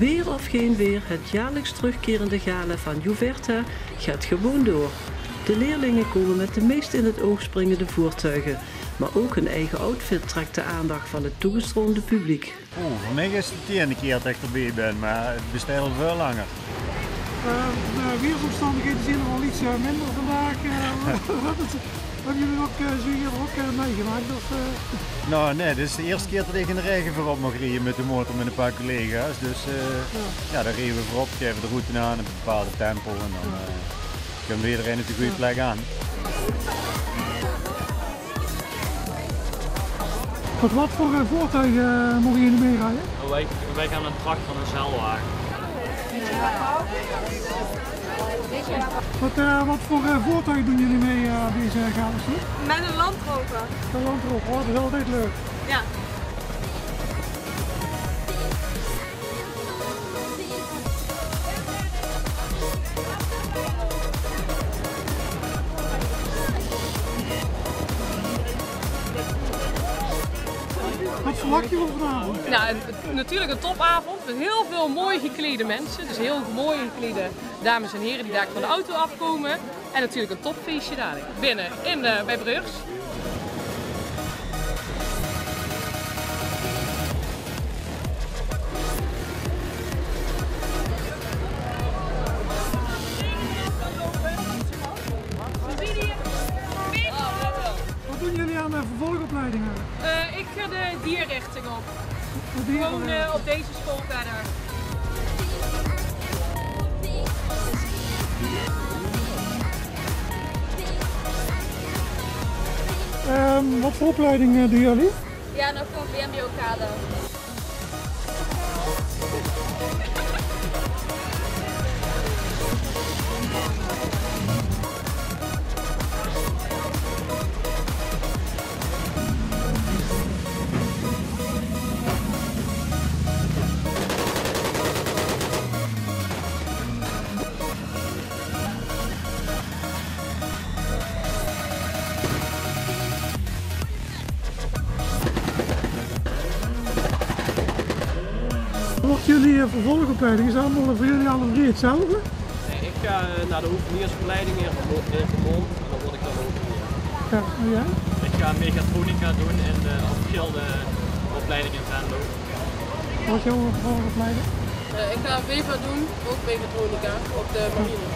Weer of geen weer, het jaarlijks terugkerende gala van Juverta gaat gewoon door. De leerlingen komen met de meest in het oog springende voertuigen. Maar ook hun eigen outfit trekt de aandacht van het toegestroomde publiek. Oeh, voor mij is het de tiende keer dat ik erbij ben, maar het bestaat al veel langer. Uh, de weersomstandigheden zijn al iets uh, minder vandaag. Hebben jullie ook, zo hier ook meegemaakt? Of, Nou nee, dit is de eerste keer dat ik in de regen voorop mag rijden met de motor met een paar collega's. Dus ja. ja, dan rijden we voorop, geven de route aan een bepaalde tempo en dan kunnen we iedereen op de goede plek aan. Wat, wat voor uh, voertuigen uh, mogen jullie meerijden? Oh, wij, wij gaan een trakt van een zeilwagen. Wat, uh, wat voor voertuigen doen jullie mee deze games? Met een landrover. Een landrover, oh, dat is altijd leuk. Ja. Wat verwacht je van vanavond? Nou, natuurlijk een topavond met heel veel mooi geklede mensen. Dus heel mooi geklede dames en heren die daar van de auto afkomen. En natuurlijk een topfeestje dadelijk binnen in, uh, bij Breurs. Vervolgopleidingen? Uh, ik ga de dierrichting op. De Gewoon uh, op deze school verder. Ehm, wat voor opleiding uh, doen jullie? Ja, nog voor VMBO-kader. Wordt jullie uh, vervolgopleiding, is allemaal voor jullie alle drie hetzelfde? Nee, ik ga uh, naar de hoeveniersopleiding in Vermont en dan word ik dan hoevenier. Ja, en jij? Ik ga mechatronica doen in de verschillende opleidingen in Venlo. Wat is jouw vervolgopleiding? Uh, ik ga Veva doen, ook mechatronica, op de marine.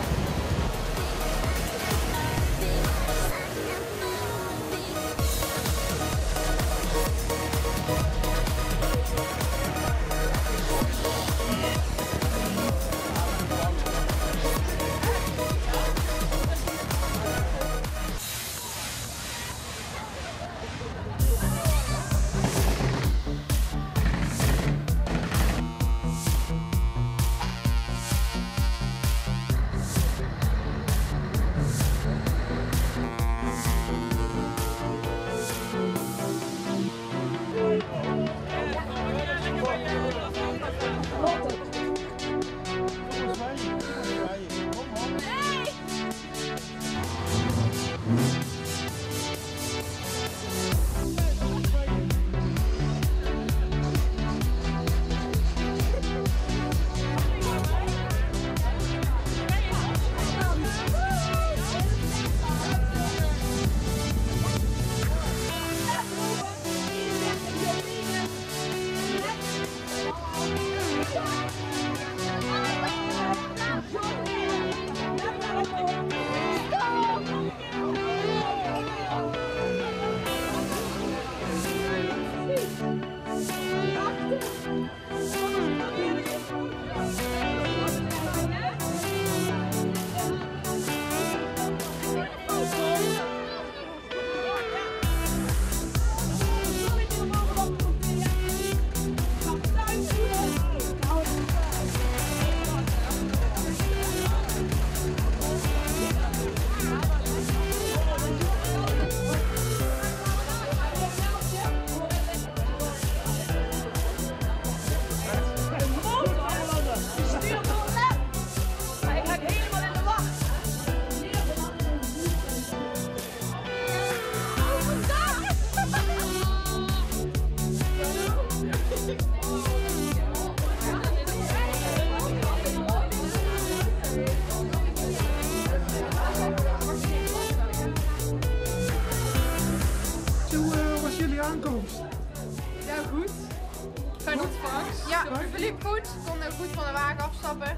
Ontvangst. Ja, het verliep goed. We konden goed van de wagen afstappen.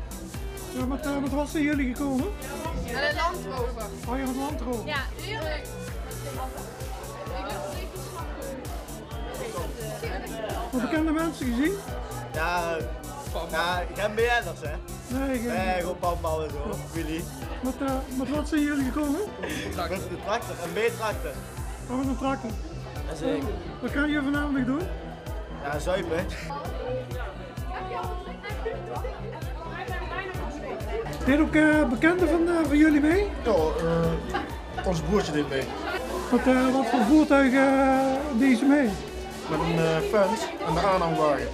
Ja, met, eh, met wat zijn jullie gekomen? Naar de landrover. Oh, je het land erop. Ja, heerlijk. Wat bekende mensen gezien? Ja, ja, geen BN'ers hè. Nee, geen. Nee, gewoon papa en zo, Willy. Met, eh, met wat zijn jullie gekomen? Met de tractor, een B-tractor. Oh, met een tractor. Zeker. Wat gaan jullie vanavond doen? Ja, zuipen. Deed ook eh, bekenden van, eh, van jullie mee? Ja, uh, ons broertje deed mee. Wat, wat voor voertuigen deed ze mee? Met een uh, fans en de aanhangwagen.